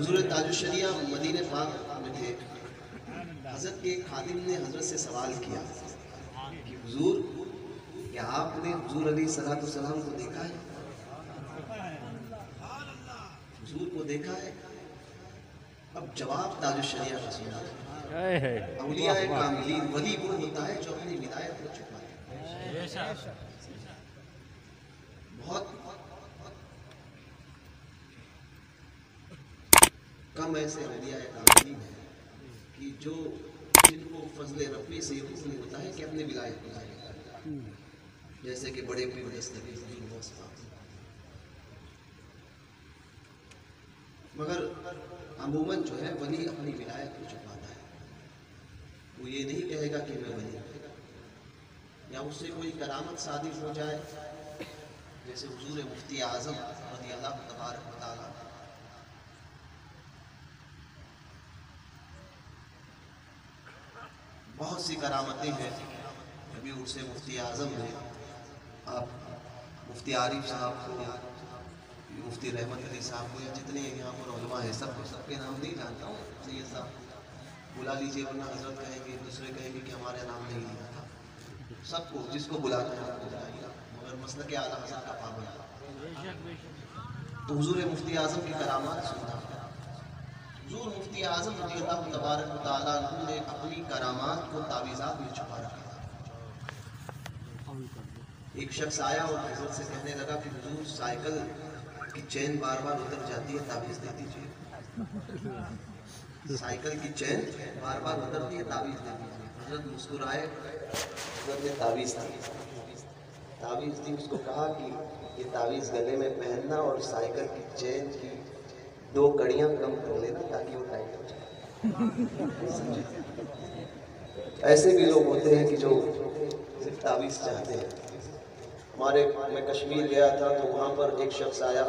हजूर ताजुशरिया मदीने पाक में थे। हज़रत के खादिम ने हज़रत से सवाल किया कि हुजूर क्या आपने हजूर अली सलाम को देखा है? हुजूर को देखा है। अब जवाब ताजुशरिया का सुना अलिया कामिलीन वली वो होता है जो अपनी विदायत को छुपाता है बहुत कम ऐसे अलिया कामिलीन हैं कि जो जिनको फजल रफ़ी से हुक्म होता है कि अपने विलायत करें जैसे कि बड़े दस्तगीर मगर अमूमन जो है वली अपनी विलायत को छुपाता है। वो ये नहीं कहेगा कि मैं वली या उससे कोई करामत सादिश हो जाए, जैसे हजूर मुफ्ती आज़म रदी अल्लाह तबारक व तआला बहुत सी करामतें हैं। कभी उनसे मुफ्ती आज़म ने, आप मुफ्ती आरिफ साहब को, मुफ्ती रहमत अली साहब को, या जितने यहाँ पर उलमा है, सब सबके नाम नहीं जानता हूँ, सैयद साहब। बुला लीजिए, वरना हज़रत कहेंगे, दूसरे कहेंगे कि हमारे नाम नहीं लिया था। सबको, जिसको बुलाते हैं, आपको मगर मसल के आला हज़रत का पाबंद। तो हजूर मुफ्ती आज़म की करामात सुनता हुजूर मुफ्ती आज़म रज़ी अल्लाह तबारक ने अपनी करामात को तावीज़ात में छुपा रखा एक शख्स आया और हज़रत से कहने लगा कि हुजूर साइकिल की चेन बार बार उतर जाती है, तावीज़ दे दीजिए साइकिल की चैन बार बार उतरती है, तावीज़ दे दीजिए हज़रत मुस्कुराए, हज़रत ने ताबीज़ दी। ताबीज़ दी, उसको कहा कि ये तावीज़ गले में पहनना और साइकिल की चैन की दो कड़ियाँ कम कर लेना ताकि वो टाइट हो जाए। ऐसे भी लोग होते हैं कि जो सिर्फ़ ताबीज़ चाहते हैं। हमारे, मैं कश्मीर गया था तो वहाँ पर एक शख्स आया।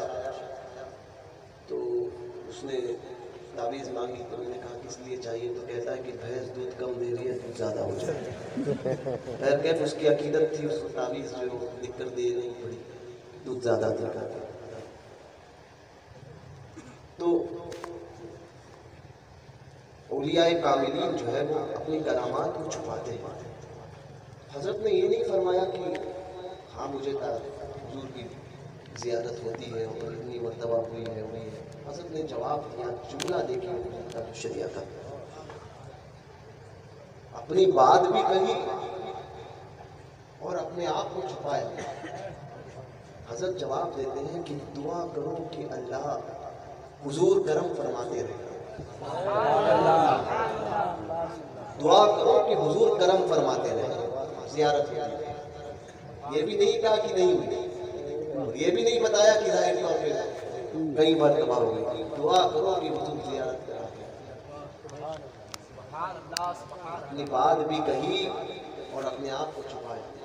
तो उसने तावीज़ मांगी तो मैंने कहा किस लिए चाहिए तो कहता है कि भैंस दूध कम दे रही है दूध ज़्यादा हो जाए। खैर कैफ उसकी अकीदत थी, उसको तावीज़ जो कर दे नहीं पड़ी, दूध ज़्यादा दे करके तो उलियाए कामिलीन जो है वो अपनी करामात को छुपाते हैं हज़रत ने ये नहीं फरमाया कि हाँ मुझे हजूर की जियारत होती है और इतनी मरतबा हुई है हुई है। हज़रत ने जवाब दिया, जुमला देखिए शरिया का अपनी बात भी कही और अपने आप को छुपाया। हज़रत जवाब देते हैं कि दुआ करो कि अल्लाह हुजूर करम फरमाते रहे। दुआ करो कि हुजूर करम फरमाते रहे। जियारत ये भी नहीं कहा कि नहीं हुई। ये भी नहीं बताया कि ज़ाहिर तौर पे कई बार तबाह हो गई दुआ करो कि हुजूर जियारत करा अपनी बात भी कही और अपने आप को छुपाया